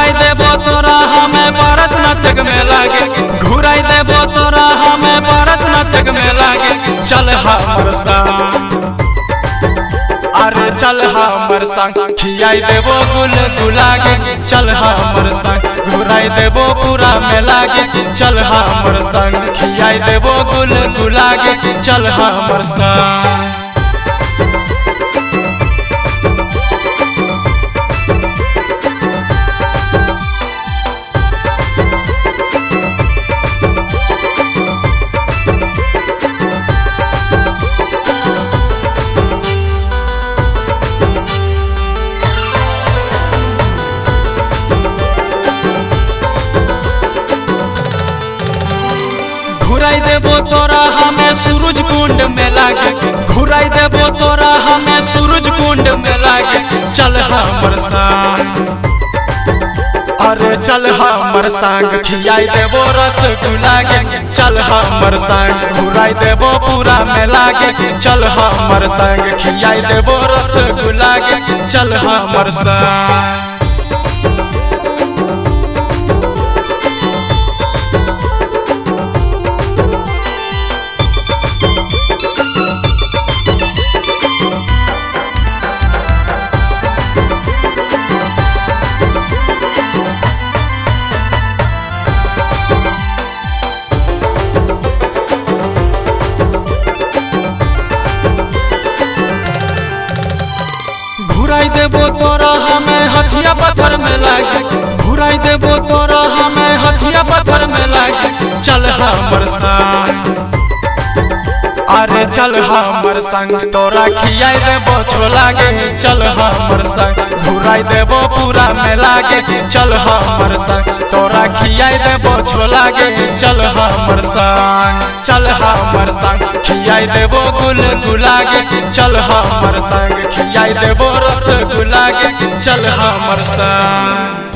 घुराई देबो तोरा, हमें बरस नचक में लागे। घुराई देबो तोरा, हमें बरस नचक में लागे। चल हमर संग अरे चल हमर संग खियाई देबो गुल गुलागे। चल हमर संग घुराई देबो पूरा में लागे। चल हमर संग खियाई देबो गुल गुलागे। चल हमर संग घुराई देबो तोरा, हमें सूरज कुंड में लागे। घुराई देबो तोरा, हमें सूरज कुंड में लागे। चल हमर संग। अरे चल हमर संग, खियाई देबो रसगुल्ला गे चल हमर संग, घुराई देबो पूरा में लागे। चल हमर संग, खियाई देबो रसगुल्ला गे चल हमर संग। घुराई देबो तोरा, हमें हथिया पत्थर में लागे घुराई देबो तोरा, हमें हथिया पत्थर में लागे चल हमर संग अरे चल हमर संग, तोरा खियाई देबो, छोला गे चल हमर संग, घुराई देबो पूरा मेला लागे चल हमर संग, तोरा खियाई देबो, छोला गे चल हमर संग, चल हमर संग, खियाई देबो गुल गुलागे चल हमर संग, खियाई देबो रस गुला गे चल हमर संग।